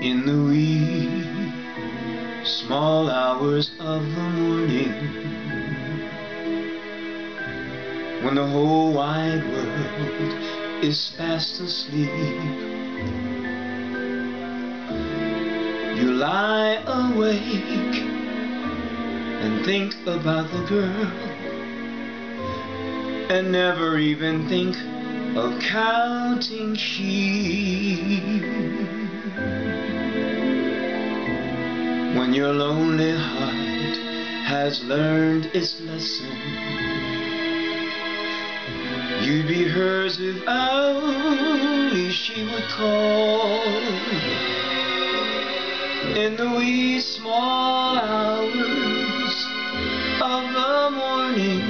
In the wee small hours of the morning. When the whole wide world is fast asleep You lie awake and think about the girl And never even think of counting sheep When your lonely heart has learned its lesson. You'd be hers if only she would call. In the wee small hours of the morning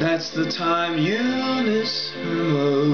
That's the time you miss her most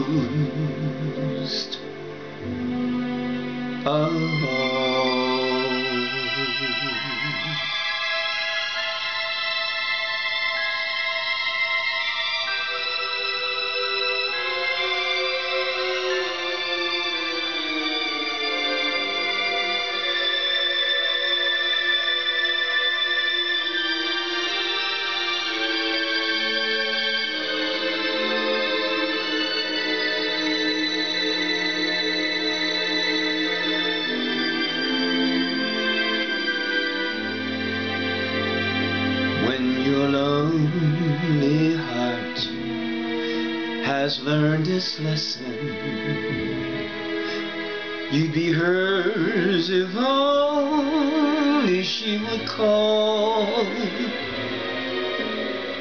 has learned its lesson. You'd be hers if only she would call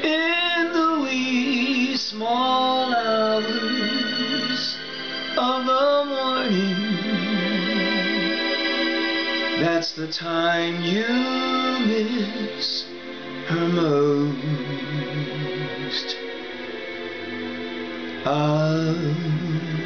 in the wee small hours of the morning. That's the time you miss her most time